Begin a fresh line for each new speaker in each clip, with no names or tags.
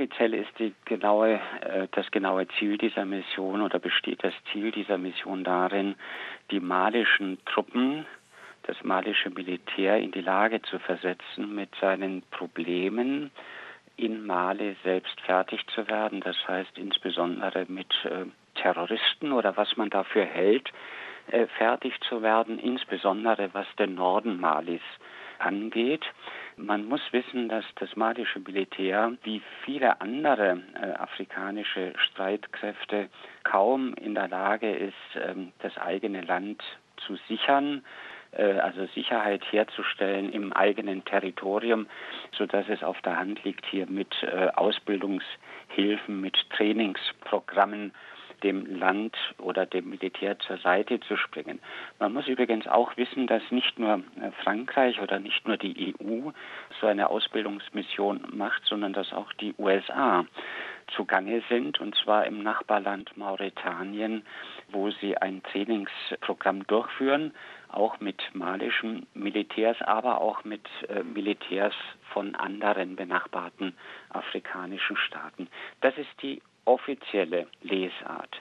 Offiziell ist genaue, äh, das genaue Ziel dieser Mission oder besteht das Ziel dieser Mission darin, die malischen Truppen, das malische Militär in die Lage zu versetzen, mit seinen Problemen in Mali selbst fertig zu werden. Das heißt insbesondere mit äh, Terroristen oder was man dafür hält, äh, fertig zu werden, insbesondere was den Norden Malis angeht. Man muss wissen, dass das malische Militär wie viele andere äh, afrikanische Streitkräfte kaum in der Lage ist, ähm, das eigene Land zu sichern äh, also Sicherheit herzustellen im eigenen Territorium, so dass es auf der Hand liegt, hier mit äh, Ausbildungshilfen, mit Trainingsprogrammen dem Land oder dem Militär zur Seite zu springen. Man muss übrigens auch wissen, dass nicht nur äh, Frankreich oder nicht nur die EU so eine Ausbildungsmission macht, sondern dass auch die USA zugange sind, und zwar im Nachbarland Mauretanien, wo sie ein Trainingsprogramm durchführen, auch mit malischen Militärs, aber auch mit äh, Militärs von anderen benachbarten afrikanischen Staaten. Das ist die offizielle Lesart.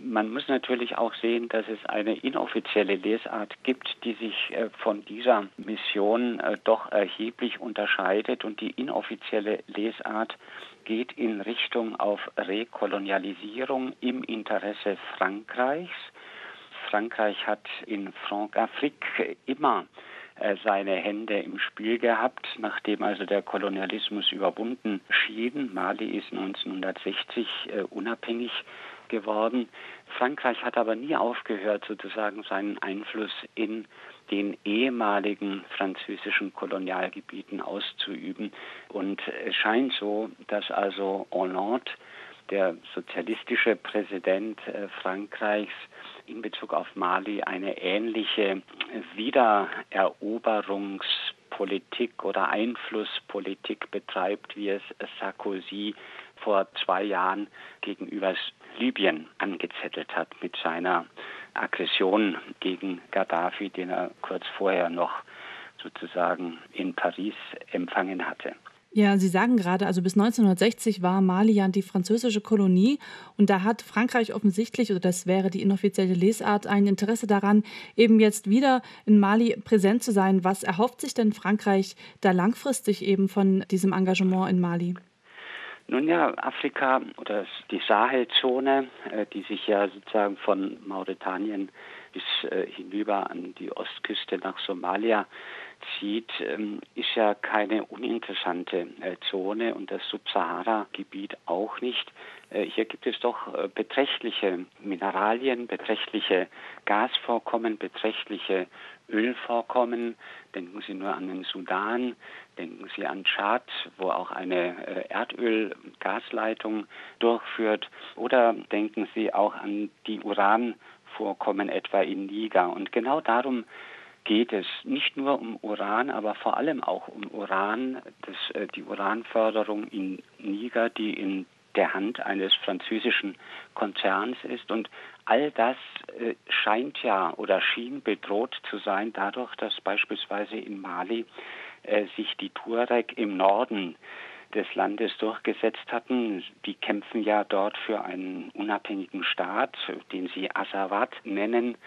Man muss natürlich auch sehen, dass es eine inoffizielle Lesart gibt, die sich äh, von dieser Mission äh, doch erheblich unterscheidet. Und die inoffizielle Lesart geht in Richtung auf Rekolonialisierung im Interesse Frankreichs. Frankreich hat in Frankafrique immer seine Hände im Spiel gehabt, nachdem also der Kolonialismus überwunden schien. Mali ist 1960 äh, unabhängig geworden. Frankreich hat aber nie aufgehört, sozusagen seinen Einfluss in den ehemaligen französischen Kolonialgebieten auszuüben. Und es scheint so, dass also Hollande, der sozialistische Präsident äh, Frankreichs, in Bezug auf Mali eine ähnliche Wiedereroberungspolitik oder Einflusspolitik betreibt, wie es Sarkozy vor zwei Jahren gegenüber Libyen angezettelt hat mit seiner Aggression gegen Gaddafi, den er kurz vorher noch sozusagen in Paris empfangen hatte.
Ja, Sie sagen gerade, also bis 1960 war Mali ja die französische Kolonie und da hat Frankreich offensichtlich, oder das wäre die inoffizielle Lesart, ein Interesse daran, eben jetzt wieder in Mali präsent zu sein. Was erhofft sich denn Frankreich da langfristig eben von diesem Engagement in Mali?
Nun ja, Afrika oder die Sahelzone, äh, die sich ja sozusagen von Mauretanien bis äh, hinüber an die Ostküste nach Somalia zieht, ähm, ist ja keine uninteressante äh, Zone und das Subsahara-Gebiet auch nicht. Hier gibt es doch beträchtliche Mineralien, beträchtliche Gasvorkommen, beträchtliche Ölvorkommen. Denken Sie nur an den Sudan, denken Sie an Tschad, wo auch eine äh, Erdöl-Gasleitung durchführt. Oder denken Sie auch an die Uranvorkommen etwa in Niger. Und genau darum geht es nicht nur um Uran, aber vor allem auch um Uran, das, äh, die Uranförderung in Niger, die in der Hand eines französischen Konzerns ist. Und all das äh, scheint ja oder schien bedroht zu sein dadurch, dass beispielsweise in Mali äh, sich die Tuareg im Norden des Landes durchgesetzt hatten. Die kämpfen ja dort für einen unabhängigen Staat, den sie Azawad nennen.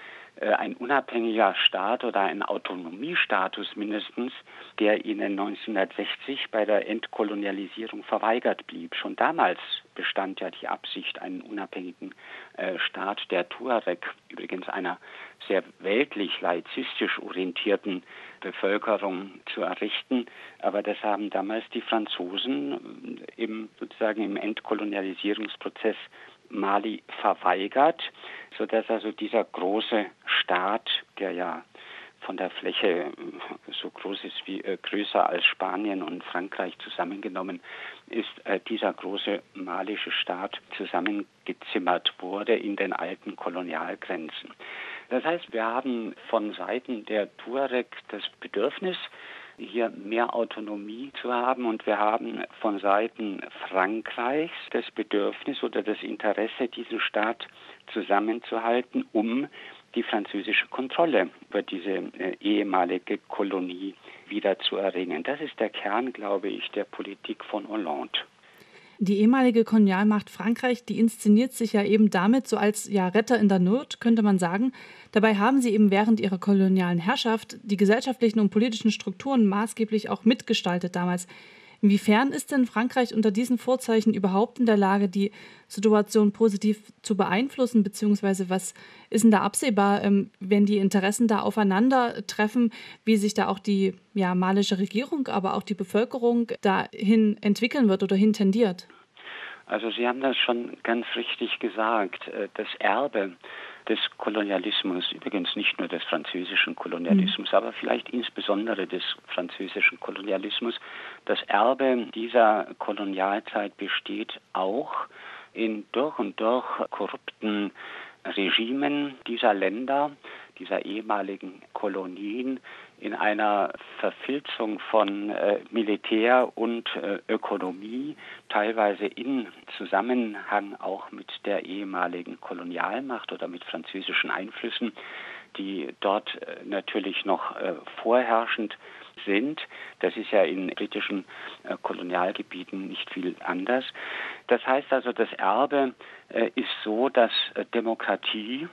Äh, ein unabhängiger Staat oder ein Autonomiestatus mindestens, der ihnen 1960 bei der Entkolonialisierung verweigert blieb. Schon damals bestand ja die Absicht, einen unabhängigen äh, Staat der Tuareg, übrigens einer sehr weltlich laizistisch orientierten Bevölkerung zu errichten. Aber das haben damals die Franzosen äh, im, sozusagen im Entkolonialisierungsprozess Mali verweigert, sodass also dieser große Staat, der ja von der Fläche äh, so groß ist wie äh, größer als Spanien und Frankreich zusammengenommen, ist äh, dieser große malische Staat zusammengezimmert wurde in den alten Kolonialgrenzen. Das heißt, wir haben von Seiten der Tuareg das Bedürfnis, hier mehr Autonomie zu haben. Und wir haben von Seiten Frankreichs das Bedürfnis oder das Interesse, diesen Staat zusammenzuhalten, um die französische Kontrolle über diese äh, ehemalige Kolonie wieder zu erringen. Das ist der Kern, glaube ich, der Politik von Hollande.
Die ehemalige Kolonialmacht Frankreich, die inszeniert sich ja eben damit so als ja, Retter in der Not, könnte man sagen. Dabei haben sie eben während ihrer kolonialen Herrschaft die gesellschaftlichen und politischen Strukturen maßgeblich auch mitgestaltet damals. Inwiefern ist denn Frankreich unter diesen Vorzeichen überhaupt in der Lage, die Situation positiv zu beeinflussen, beziehungsweise was ist denn da absehbar, ähm, wenn die Interessen da aufeinandertreffen, wie sich da auch die ja, malische Regierung, aber auch die Bevölkerung dahin entwickeln wird oder hin tendiert?
Also Sie haben das schon ganz richtig gesagt. Äh, das Erbe des Kolonialismus, übrigens nicht nur des französischen Kolonialismus, mhm. aber vielleicht insbesondere des französischen Kolonialismus, das Erbe dieser Kolonialzeit besteht auch in durch und durch korrupten Regimen dieser Länder, dieser ehemaligen Kolonien, in einer Verfilzung von äh, Militär und äh, Ökonomie, teilweise in Zusammenhang auch mit der ehemaligen Kolonialmacht oder mit französischen Einflüssen, die dort äh, natürlich noch äh, vorherrschend sind. Das ist ja in britischen äh, Kolonialgebieten nicht viel anders. Das heißt also, das Erbe äh, ist so, dass Demokratie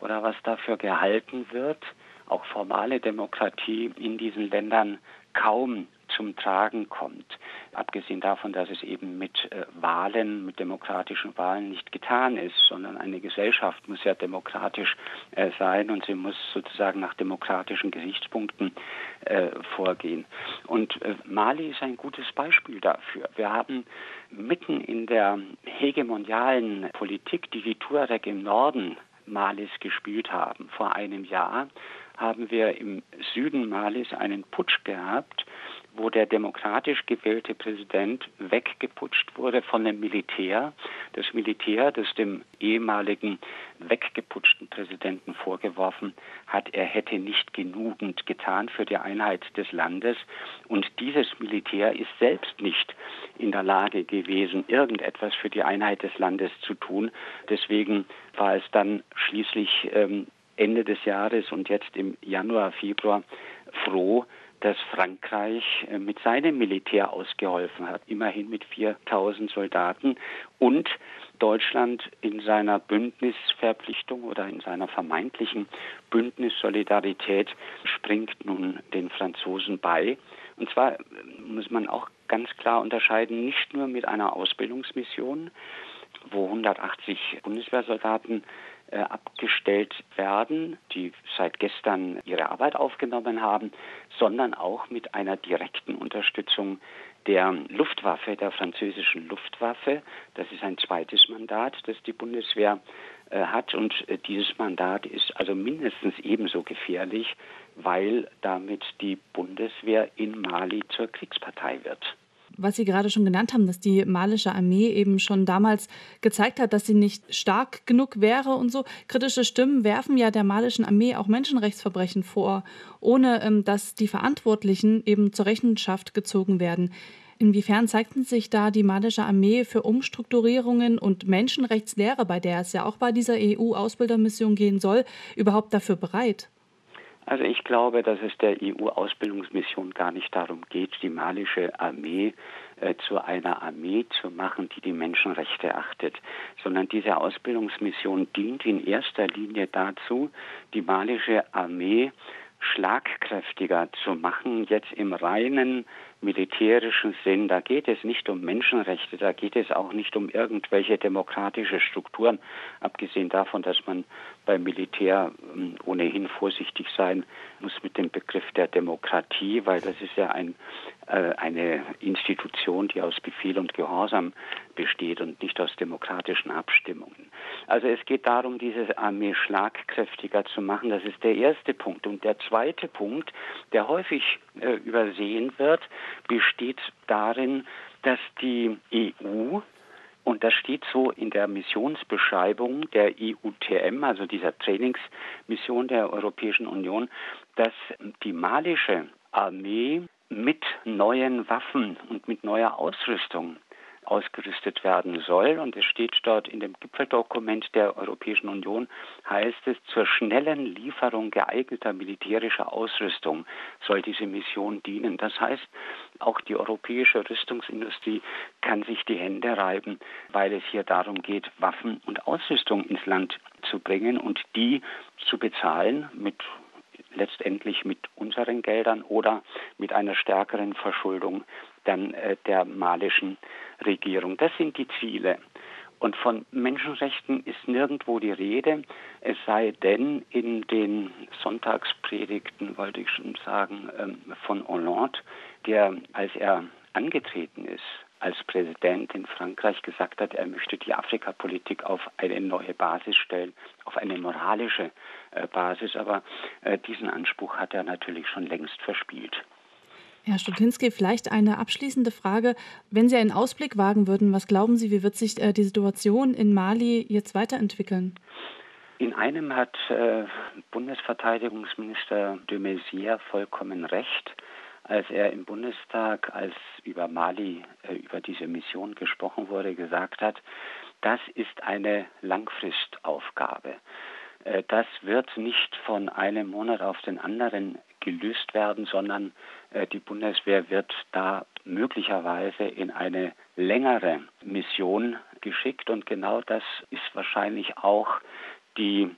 oder was dafür gehalten wird, auch formale Demokratie in diesen Ländern kaum zum Tragen kommt. Abgesehen davon, dass es eben mit äh, Wahlen, mit demokratischen Wahlen nicht getan ist, sondern eine Gesellschaft muss ja demokratisch äh, sein und sie muss sozusagen nach demokratischen Gesichtspunkten äh, vorgehen. Und Mali ist ein gutes Beispiel dafür. Wir haben mitten in der hegemonialen Politik, die die Tuareg im Norden Malis gespielt haben, vor einem Jahr, haben wir im Süden Malis einen Putsch gehabt, wo der demokratisch gewählte Präsident weggeputscht wurde von dem Militär. Das Militär, das dem ehemaligen weggeputschten Präsidenten vorgeworfen hat, er hätte nicht genügend getan für die Einheit des Landes. Und dieses Militär ist selbst nicht in der Lage gewesen, irgendetwas für die Einheit des Landes zu tun. Deswegen war es dann schließlich ähm, Ende des Jahres und jetzt im Januar, Februar froh, dass Frankreich äh, mit seinem Militär ausgeholfen hat, immerhin mit 4000 Soldaten und Deutschland in seiner Bündnisverpflichtung oder in seiner vermeintlichen Bündnissolidarität springt nun den Franzosen bei. Und zwar äh, muss man auch ganz klar unterscheiden, nicht nur mit einer Ausbildungsmission, wo 180 Bundeswehrsoldaten äh, abgestellt werden, die seit gestern ihre Arbeit aufgenommen haben, sondern auch mit einer direkten Unterstützung der Luftwaffe, der französischen Luftwaffe. Das ist ein zweites Mandat, das die Bundeswehr äh, hat. Und äh, dieses Mandat ist also mindestens ebenso gefährlich, weil damit die Bundeswehr in Mali zur Kriegspartei wird
was Sie gerade schon genannt haben, dass die malische Armee eben schon damals gezeigt hat, dass sie nicht stark genug wäre und so. Kritische Stimmen werfen ja der malischen Armee auch Menschenrechtsverbrechen vor, ohne ähm, dass die Verantwortlichen eben zur Rechenschaft gezogen werden. Inwiefern zeigten sich da die malische Armee für Umstrukturierungen und Menschenrechtslehre, bei der es ja auch bei dieser EU-Ausbildermission gehen soll, überhaupt dafür bereit?
Also ich glaube, dass es der EU-Ausbildungsmission gar nicht darum geht, die malische Armee äh, zu einer Armee zu machen, die die Menschenrechte achtet, sondern diese Ausbildungsmission dient in erster Linie dazu, die malische Armee schlagkräftiger zu machen, jetzt im reinen militärischen Sinn. Da geht es nicht um Menschenrechte, da geht es auch nicht um irgendwelche demokratische Strukturen, abgesehen davon, dass man beim Militär ähm, ohnehin vorsichtig sein muss mit dem Begriff der Demokratie, weil das ist ja ein, äh, eine Institution, die aus Befehl und Gehorsam besteht und nicht aus demokratischen Abstimmungen. Also es geht darum, diese Armee schlagkräftiger zu machen. Das ist der erste Punkt. Und der zweite Punkt, der häufig äh, übersehen wird, besteht darin, dass die EU und das steht so in der Missionsbeschreibung der EUTM, also dieser Trainingsmission der Europäischen Union, dass die malische Armee mit neuen Waffen und mit neuer Ausrüstung ausgerüstet werden soll. Und es steht dort in dem Gipfeldokument der Europäischen Union, heißt es, zur schnellen Lieferung geeigneter militärischer Ausrüstung soll diese Mission dienen. Das heißt, auch die europäische Rüstungsindustrie kann sich die Hände reiben, weil es hier darum geht, Waffen und Ausrüstung ins Land zu bringen und die zu bezahlen mit letztendlich mit unseren Geldern oder mit einer stärkeren Verschuldung dann äh, der malischen Regierung. Das sind die Ziele. Und von Menschenrechten ist nirgendwo die Rede, es sei denn in den Sonntagspredigten, wollte ich schon sagen, ähm, von Hollande, der, als er angetreten ist, als Präsident in Frankreich gesagt hat, er möchte die Afrikapolitik auf eine neue Basis stellen, auf eine moralische äh, Basis. Aber äh, diesen Anspruch hat er natürlich schon längst verspielt.
Herr Stutinski, vielleicht eine abschließende Frage. Wenn Sie einen Ausblick wagen würden, was glauben Sie, wie wird sich äh, die Situation in Mali jetzt weiterentwickeln?
In einem hat äh, Bundesverteidigungsminister de Maizière vollkommen recht als er im Bundestag, als über Mali, äh, über diese Mission gesprochen wurde, gesagt hat, das ist eine Langfristaufgabe. Äh, das wird nicht von einem Monat auf den anderen gelöst werden, sondern äh, die Bundeswehr wird da möglicherweise in eine längere Mission geschickt. Und genau das ist wahrscheinlich auch die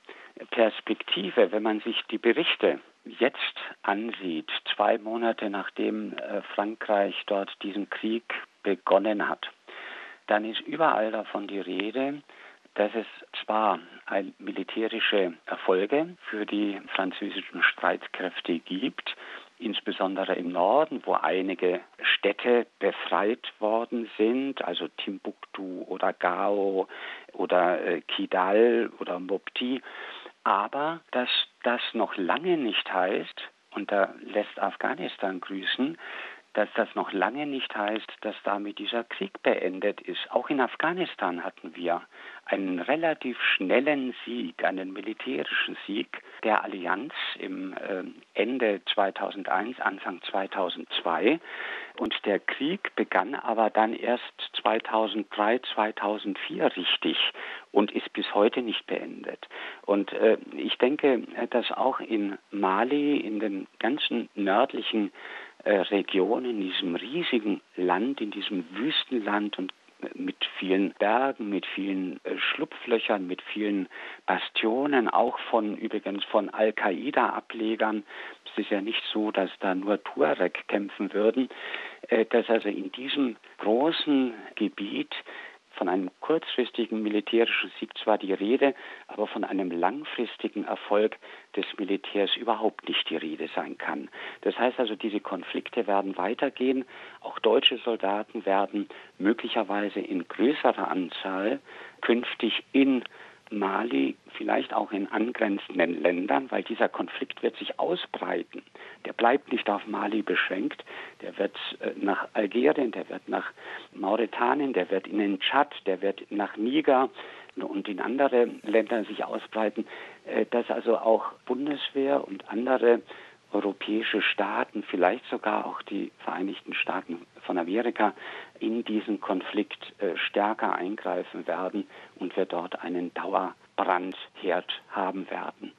Perspektive, wenn man sich die Berichte jetzt ansieht, zwei Monate nachdem äh, Frankreich dort diesen Krieg begonnen hat, dann ist überall davon die Rede, dass es zwar militärische Erfolge für die französischen Streitkräfte gibt, insbesondere im Norden, wo einige Städte befreit worden sind, also Timbuktu oder Gao oder äh, Kidal oder Mopti, aber dass das noch lange nicht heißt, und da lässt Afghanistan grüßen, dass das noch lange nicht heißt, dass damit dieser Krieg beendet ist. Auch in Afghanistan hatten wir einen relativ schnellen Sieg, einen militärischen Sieg der Allianz im äh, Ende 2001, Anfang 2002. Und der Krieg begann aber dann erst 2003, 2004 richtig und ist bis heute nicht beendet. Und äh, ich denke, dass auch in Mali, in den ganzen nördlichen äh, Region, in diesem riesigen Land, in diesem Wüstenland und mit vielen Bergen, mit vielen äh, Schlupflöchern, mit vielen Bastionen, auch von übrigens von Al-Qaida-Ablegern. Es ist ja nicht so, dass da nur Tuareg kämpfen würden, äh, dass also in diesem großen Gebiet von einem kurzfristigen militärischen Sieg zwar die Rede, aber von einem langfristigen Erfolg des Militärs überhaupt nicht die Rede sein kann. Das heißt also, diese Konflikte werden weitergehen. Auch deutsche Soldaten werden möglicherweise in größerer Anzahl künftig in Mali, vielleicht auch in angrenzenden Ländern, weil dieser Konflikt wird sich ausbreiten. Der bleibt nicht auf Mali beschränkt, der wird äh, nach Algerien, der wird nach Mauretanien, der wird in den Tschad, der wird nach Niger und in andere Länder sich ausbreiten, äh, dass also auch Bundeswehr und andere europäische Staaten, vielleicht sogar auch die Vereinigten Staaten von Amerika in diesen Konflikt äh, stärker eingreifen werden und wir dort einen Dauerbrandherd haben werden.